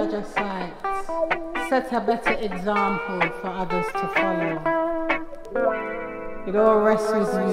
Set a better example for others to follow. It all rests with you.